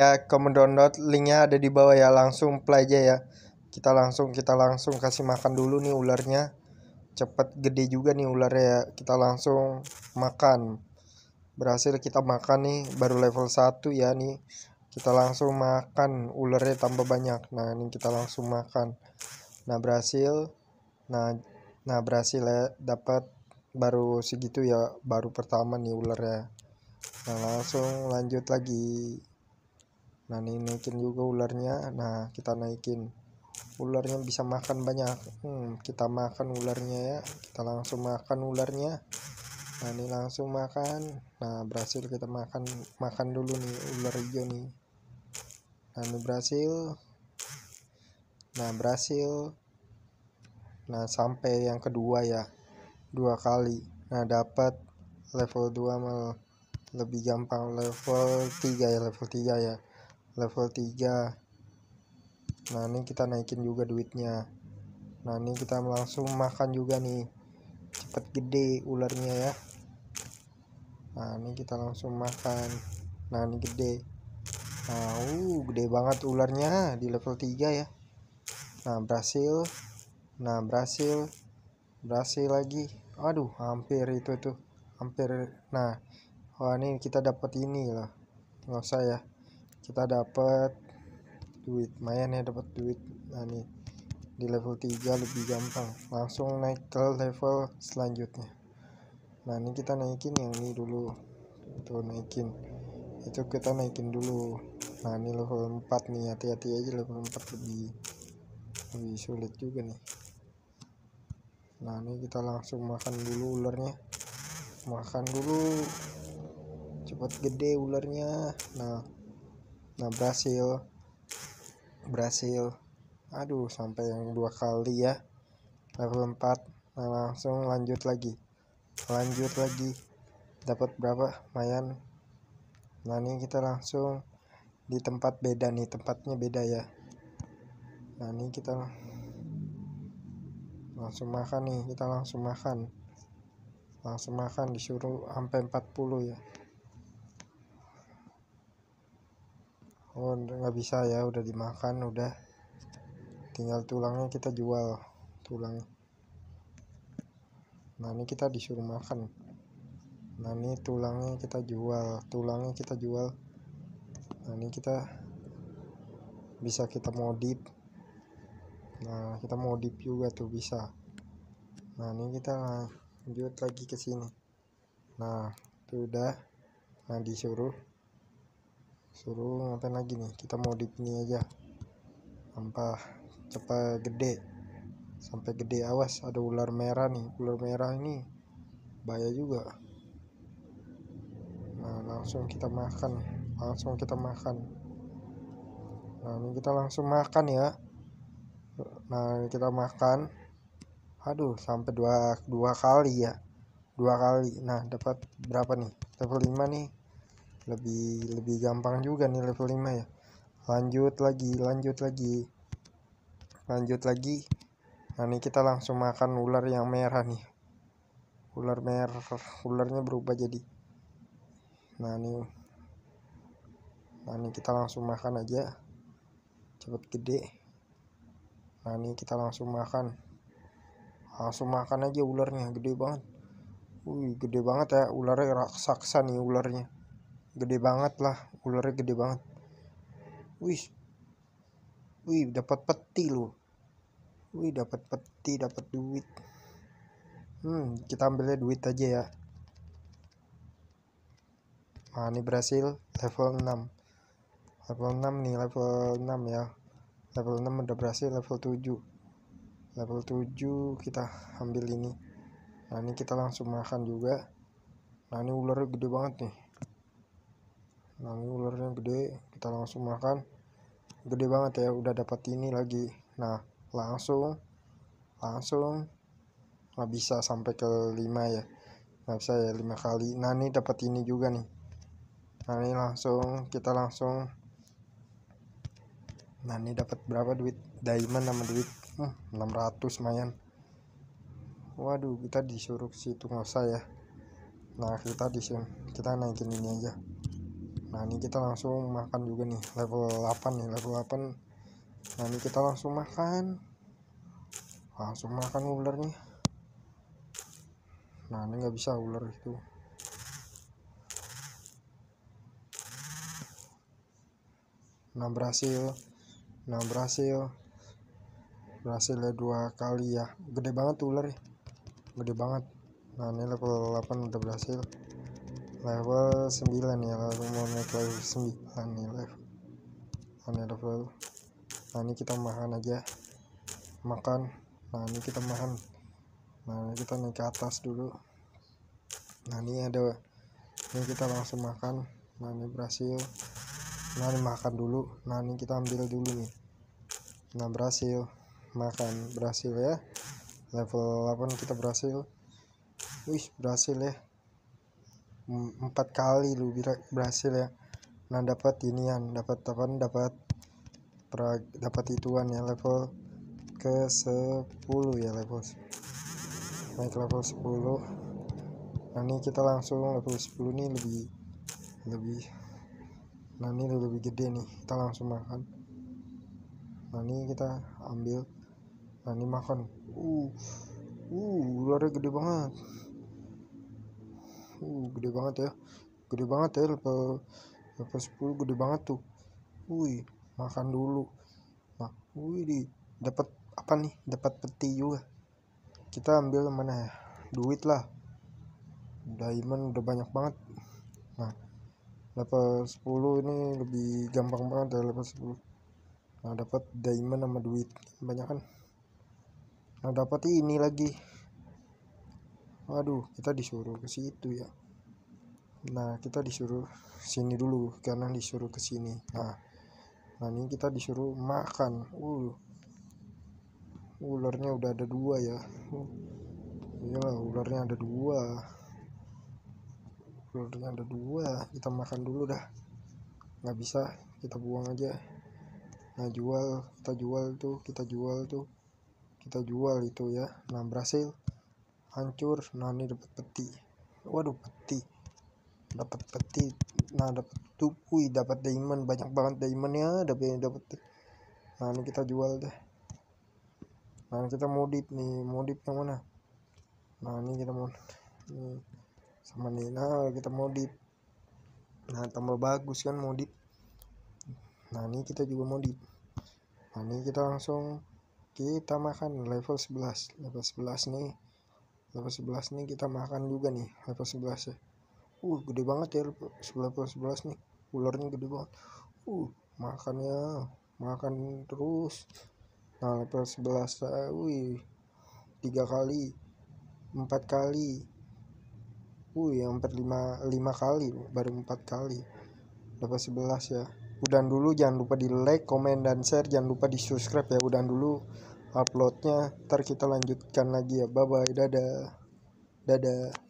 ya kamu download linknya ada di bawah ya. Langsung play aja ya. Kita langsung kita langsung kasih makan dulu nih ularnya. Cepet gede juga nih ularnya ya. Kita langsung makan. Berhasil kita makan nih baru level 1 ya nih. Kita langsung makan ularnya tambah banyak. Nah ini kita langsung makan. Nah berhasil. Nah nah berhasil ya. Dapat baru segitu ya baru pertama nih ularnya. Nah langsung lanjut lagi nah ini naikin juga ularnya. Nah kita naikin. Ularnya bisa makan banyak. Hmm, kita makan ularnya ya. Kita langsung makan ularnya. Nah ini langsung makan. Nah berhasil kita makan makan dulu nih ular hijau nih. Nah ini berhasil. Nah berhasil. Nah sampai yang kedua ya. Dua kali. Nah dapat level 2 mal lebih gampang. Level 3 ya level 3 ya level 3 nah ini kita naikin juga duitnya. Nah ini kita langsung makan juga nih. Cepet gede ularnya ya. Nah ini kita langsung makan. Nah ini gede. Nah uh gede banget ularnya di level 3 ya. Nah berhasil. Nah berhasil. Berhasil lagi. Aduh hampir itu tuh. Hampir. Nah wah ini kita dapat ini lah nggak usah ya kita dapat duit lumayan ya dapat duit. Nah nih di level 3 lebih gampang. Langsung naik ke level selanjutnya. Nah ini kita naikin yang ini dulu. Itu naikin. Itu kita naikin dulu. Nah ini level 4 nih. Hati-hati aja level 4 lebih lebih sulit juga nih. Nah ini kita langsung makan dulu ularnya. Makan dulu. Cepat gede ularnya. Nah nah berhasil. Berhasil. Aduh sampai yang dua kali ya. Level 4 nah langsung lanjut lagi. Lanjut lagi. Dapat berapa lumayan nah ini kita langsung di tempat beda nih. Tempatnya beda ya. Nah ini kita langsung makan nih. Kita langsung makan. Langsung makan disuruh sampai 40 ya nggak bisa ya udah dimakan udah. Tinggal tulangnya kita jual tulang. Nah ini kita disuruh makan. Nah ini tulangnya kita jual tulangnya kita jual. Nah ini kita bisa kita modif. Nah kita modif juga tuh bisa. Nah ini kita lanjut lagi ke sini. Nah itu udah. Nah disuruh suruh ngapain lagi nih? Kita mau di ini aja. Sampah cepat gede. Sampai gede awas ada ular merah nih. Ular merah ini bahaya juga. Nah langsung kita makan. Langsung kita makan. Nah ini kita langsung makan ya. Nah kita makan. Aduh sampai dua dua kali ya. Dua kali. Nah dapat berapa nih? Level 5 nih lebih lebih gampang juga nih level 5 ya. Lanjut lagi lanjut lagi. Lanjut lagi. Nah ini kita langsung makan ular yang merah nih. Ular merah ularnya berubah jadi. Nah ini. Nah ini kita langsung makan aja. Cepet gede. Nah ini kita langsung makan. Langsung makan aja ularnya gede banget. Wih gede banget ya ularnya raksasa nih ularnya gede banget lah ularnya gede banget. Wih. Wih dapat peti loh wih dapat peti dapat duit. Hmm kita ambilnya duit aja ya. Nah ini berhasil level 6 level 6 nih level 6 ya. Level 6 udah berhasil level 7 level 7 kita ambil ini. Nah ini kita langsung makan juga. Nah ini ularnya gede banget nih nah ini ularnya gede kita langsung makan. Gede banget ya udah dapat ini lagi. Nah langsung langsung. Nggak bisa sampai ke 5 ya. Nggak bisa ya lima kali. Nah ini dapat ini juga nih. Nah ini langsung kita langsung. Nah ini dapat berapa duit? Diamond sama duit hmm, 600 lumayan. Waduh kita disuruh situ nggak usah ya. Nah kita di sini kita naikin ini aja nah ini kita langsung makan juga nih level 8 nih level 8 nah ini kita langsung makan. Langsung makan ularnya nah ini nggak bisa ular itu. Nah berhasil. Nah berhasil. Berhasil ya dua kali ya. Gede banget ular ya gede banget. Nah ini level 8 udah berhasil level 9 ya langsung mau naik level 9 nih level nah, ini level nah ini kita makan aja. Makan. Nah ini kita makan. Nah ini kita naik ke atas dulu. Nah ini ada ini kita langsung makan. Nah ini berhasil. Nah ini makan dulu. Nah ini kita ambil dulu nih. Nah berhasil. Makan. Berhasil ya. Level 8 kita berhasil. Wih berhasil ya empat kali lu berhasil ya. Nah dapat inian dapat apa dapat dapat ituan ya level ke 10 ya level naik level 10 nah ini kita langsung level 10 ini lebih lebih nah ini lebih gede nih kita langsung makan. Nah ini kita ambil nah ini makan. Uh uh ularnya gede banget uh gede banget ya. Gede banget ya level level 10 gede banget tuh. Wih makan dulu. Nah wih di dapat apa nih? Dapat peti juga. Kita ambil mana ya? Duit lah. Diamond udah banyak banget. Nah level 10 ini lebih gampang banget dari level 10 nah dapat diamond sama duit. Banyak kan? Nah dapat ini lagi waduh kita disuruh ke situ ya. Nah kita disuruh sini dulu karena disuruh ke sini. Nah nah ini kita disuruh makan. Uh ularnya udah ada dua ya. Uh, iyalah ularnya ada dua. Telurnya ada dua kita makan dulu dah. Nggak bisa kita buang aja. Nah jual kita jual tuh kita jual tuh. Kita jual itu ya nah berhasil hancur nah ini dapat peti. Waduh peti. Dapat peti nah dapat tuh dapat diamond banyak banget diamondnya dapat dapat nah ini kita jual deh. Nah kita modif nih modif yang mana? Nah ini kita mau nih sama Nina kita modif. Nah tambah bagus kan modif. Nah ini kita juga modif. Nah ini kita langsung kita makan level 11 level 11 nih level 11 nih kita makan juga nih level 11 ya. Uh gede banget ya level 11 nih. Ularnya gede banget. Uh makannya makan terus. Nah level 11 uh, wih tiga kali empat kali. Wih, hampir lima, lima kali baru empat kali. Dapat sebelas ya. Udah dulu jangan lupa di like komen dan share. Jangan lupa di subscribe ya udah dulu uploadnya ntar kita lanjutkan lagi ya. Bye bye dadah. Dadah